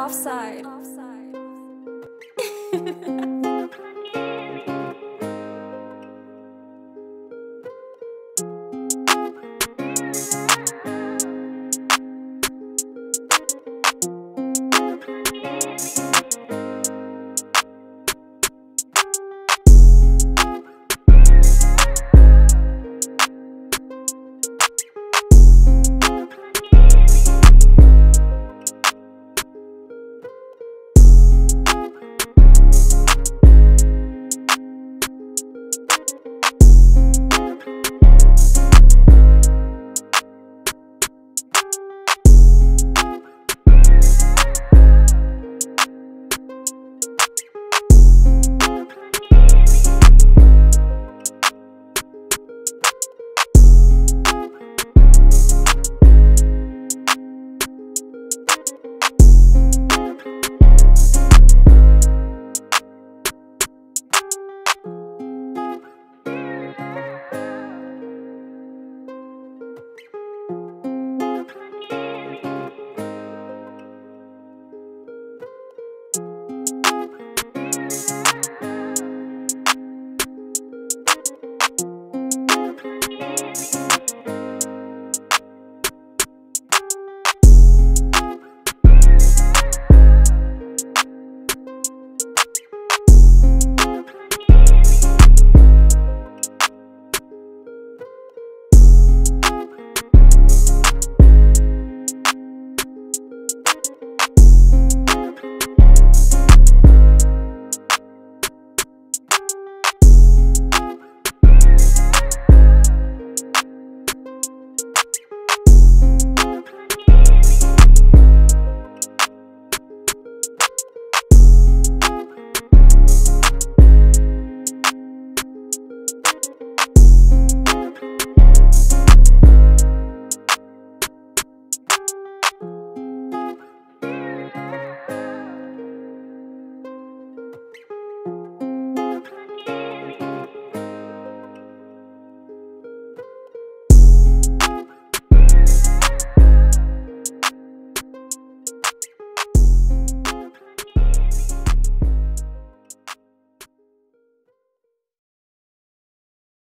offside. offside.